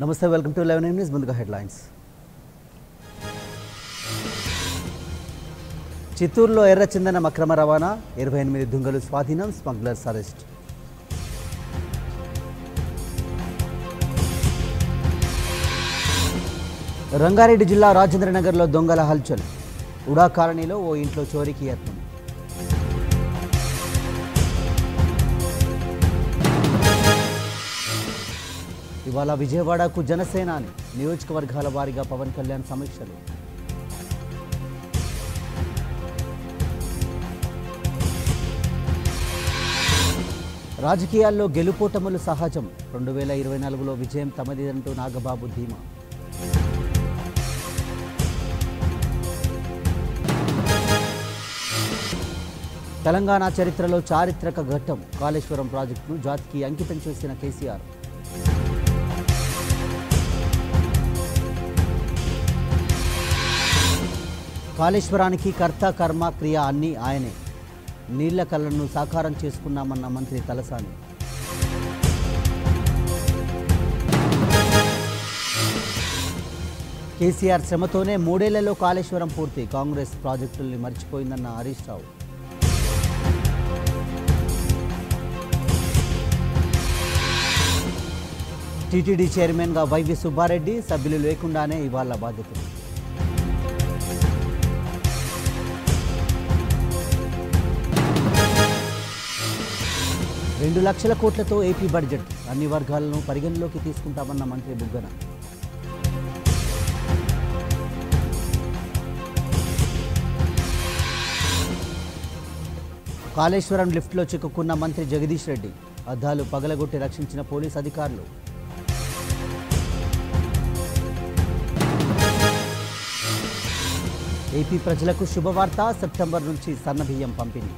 నమస్తే welcome to eleven news ముందుగా headlines. చిత్తూరులో ఎర్ర చందనం అక్రమ రవాణా ఇరవై ఎనిమిది దుంగలు స్వాధీనం స్మగ్లర్స్ అరెస్ట్. రంగారెడ్డి జిల్లా రాజేంద్రనగర్లో దొంగల హల్చల్. ఉడా కాలనీలో ఓ ఇంట్లో చోరీకి యత్నం. ఇవాళ విజయవాడకు జనసేనాని నియోజకవర్గాల వారీగా పవన్ కళ్యాణ్ సమీక్షలు. రాజకీయాల్లో గెలుపోటములు సహజం. రెండు వేల ఇరవై నాలుగులో విజయం తమదిదంటూ నాగబాబు ధీమా. తెలంగాణ చరిత్రలో చారిత్రక ఘట్టం కాళేశ్వరం ప్రాజెక్టును జాతికి అంకితం చేసిన కేసీఆర్. కాళేశ్వరానికి కర్త కర్మ క్రియ అన్నీ ఆయనే. నీళ్ళ కళ్ళను సాకారం చేసుకున్నామన్న మంత్రి తలసాని. కేసీఆర్ శ్రమతోనే మూడేళ్ళలో కాళేశ్వరం పూర్తి. కాంగ్రెస్ ప్రాజెక్టుల్ని మర్చిపోయిందన్న హరీష్ రావు. టీటీడీ చైర్మన్గా వైవి సుబ్బారెడ్డి సభ్యులు లేకుండానే ఇవాళ బాధ్యతలు. రెండు లక్షల కోట్లతో ఏపీ బడ్జెట్ అన్ని వర్గాలను పరిగణలోకి తీసుకుంటామన్న మంత్రి బుగ్గన. కాళేశ్వరం లిఫ్ట్లో చిక్కుకున్న మంత్రి జగదీష్ రెడ్డి అద్దాలు పగలగొట్టి రక్షించిన పోలీస్ అధికారులు. ఏపీ ప్రజలకు శుభవార్త సెప్టెంబర్ నుంచి సన్నబియ్యం పంపిణీ.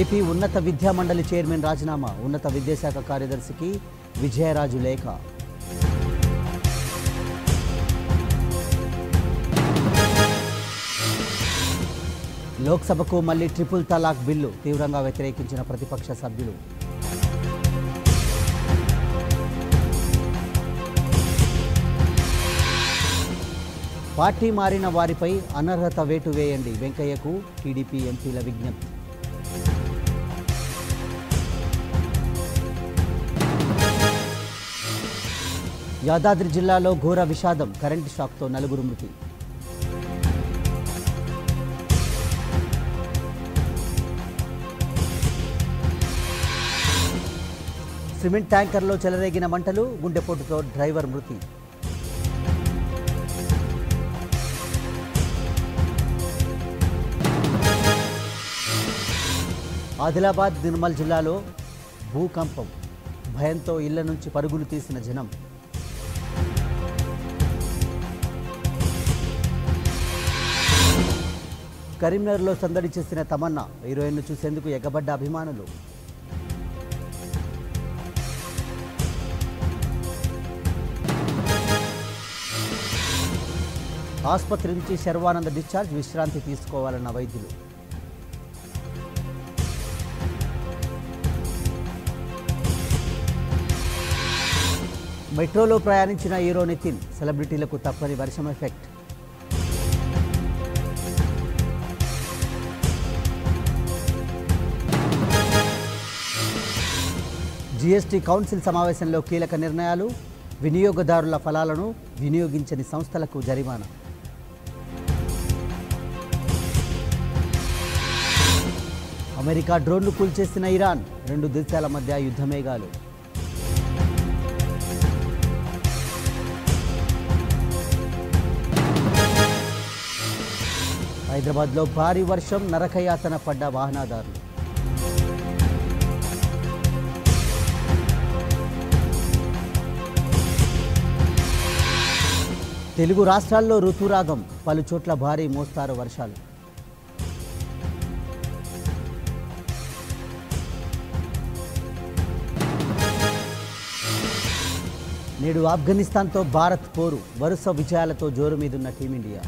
ఏపీ ఉన్నత విద్యా మండలి చైర్మన్ రాజీనామా. ఉన్నత విద్యాశాఖ కార్యదర్శికి విజయరాజు లేఖ. లోక్సభకు మళ్ళీ ట్రిపుల్ తలాక్ బిల్లు తీవ్రంగా వ్యతిరేకించిన ప్రతిపక్ష సభ్యులు. పార్టీ మారిన వారిపై అనర్హత వేటు వేయండి. వెంకయ్యకు టీడీపీ ఎంపీల విజ్ఞప్తి. యాదాద్రి జిల్లాలో ఘోర విషాదం కరెంటు షాక్తో నలుగురు మృతి. సిమెంట్ ట్యాంకర్లో చెలరేగిన మంటలు గుండెపోటుతో డ్రైవర్ మృతి. ఆదిలాబాద్ నిర్మల్ జిల్లాలో భూకంపం. భయంతో ఇళ్ళ నుంచి పరుగులు తీసిన జనం. కరీంనగర్లో సందడి చేసిన తమన్నా హీరోయిన్ను చూసేందుకు ఎగబడ్డ అభిమానులు. ఆసుపత్రి నుంచి శర్వానంద డిశ్చార్జ్ విశ్రాంతి తీసుకోవాలన్న వైద్యులు. మెట్రోలో ప్రయాణించిన హీరో నితిన్ సెలబ్రిటీలకు తప్పని వర్షం ఎఫెక్ట్. జీఎస్టీ కౌన్సిల్ సమావేశంలో కీలక నిర్ణయాలు వినియోగదారుల ఫలాలను వినియోగించని సంస్థలకు జరిమానా. అమెరికా డ్రోన్లు కూల్చేసిన ఇరాన్ రెండు దేశాల మధ్య యుద్ధమేఘాలు. హైదరాబాద్లో భారీ వర్షం నరకయాతన పడ్డ వాహనదారులు. తెలుగు రాష్ట్రాల్లో ఋతురాగం పలు చోట్ల భారీ మోస్తారు వర్షాలు. నేడు ఆఫ్ఘనిస్తాన్తో భారత్ పోరు వరుస విజయాలతో జోరు మీదున్న టీమిండియా.